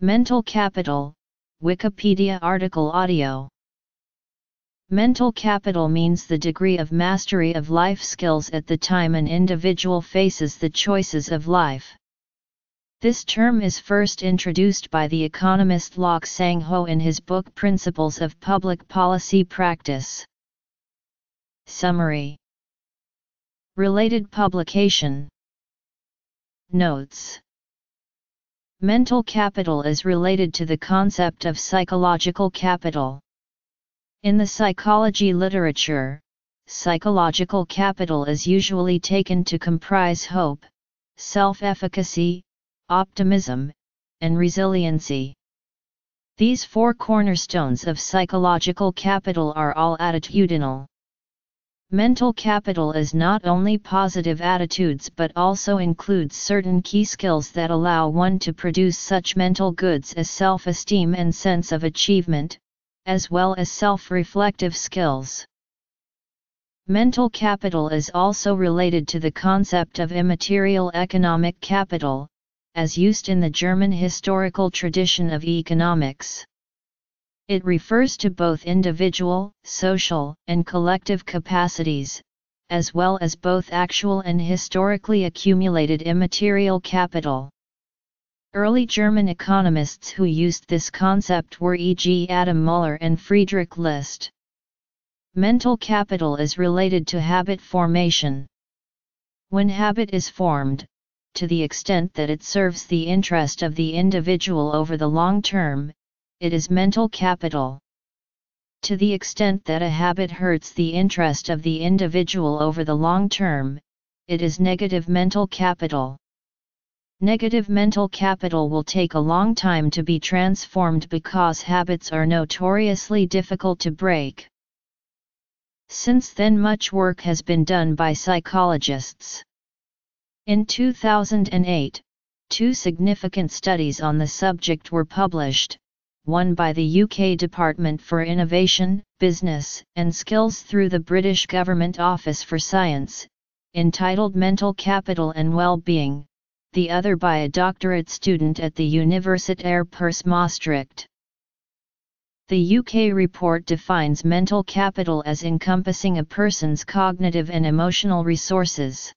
Mental capital, Wikipedia article audio. Mental capital means the degree of mastery of life skills at the time an individual faces the choices of life. This term is first introduced by the economist Lok Sang Ho in his book Principles of Public Policy Practice. Summary Related publication Notes Mental capital is related to the concept of psychological capital. In the psychology literature, psychological capital is usually taken to comprise hope, self-efficacy, optimism, and resiliency. These four cornerstones of psychological capital are all attitudinal. Mental capital is not only positive attitudes but also includes certain key skills that allow one to produce such mental goods as self-esteem and sense of achievement, as well as self-reflective skills. Mental capital is also related to the concept of immaterial economic capital, as used in the German historical tradition of economics. It refers to both individual, social, and collective capacities, as well as both actual and historically accumulated immaterial capital. Early German economists who used this concept were e.g. Adam Muller and Friedrich List. Mental capital is related to habit formation. When habit is formed, to the extent that it serves the interest of the individual over the long term, it is mental capital. To the extent that a habit hurts the interest of the individual over the long term, it is negative mental capital. Negative mental capital will take a long time to be transformed because habits are notoriously difficult to break. Since then much work has been done by psychologists. In 2008, two significant studies on the subject were published, one by the UK Department for Innovation, Business and Skills through the British Government Office for Science, entitled Mental Capital and Well-Being, the other by a doctorate student at the Universitair Pers Maastricht. The UK report defines mental capital as encompassing a person's cognitive and emotional resources.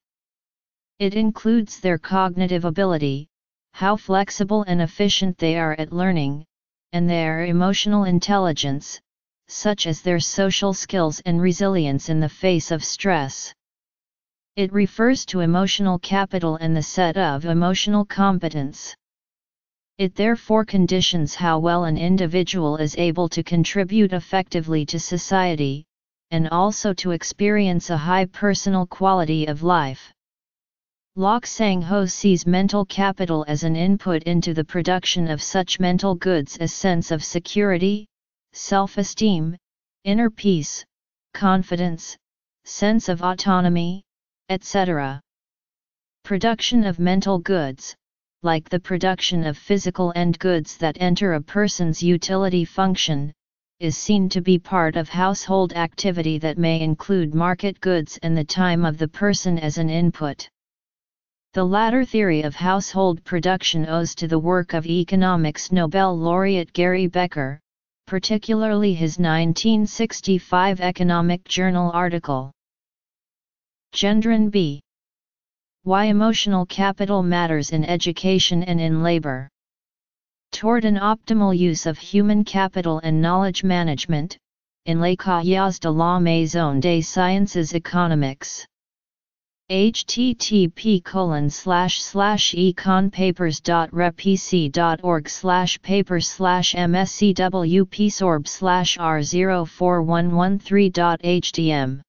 It includes their cognitive ability, how flexible and efficient they are at learning, and their emotional intelligence, such as their social skills and resilience in the face of stress. It refers to emotional capital and the set of emotional competence. It therefore conditions how well an individual is able to contribute effectively to society, and also to experience a high personal quality of life. Lok Sang Ho sees mental capital as an input into the production of such mental goods as sense of security, self-esteem, inner peace, confidence, sense of autonomy, etc. Production of mental goods, like the production of physical end goods that enter a person's utility function, is seen to be part of household activity that may include market goods and the time of the person as an input. The latter theory of household production owes to the work of economics Nobel laureate Gary Becker, particularly his 1965 Economic Journal article. Gendron B. Why emotional capital matters in education and in labor. Toward an optimal use of human capital and knowledge management, in Les Cahiers de la Maison des Sciences Économiques http colon slash slash econpapers.repec.org slash paper slash mscwpsorb slash r04113.htm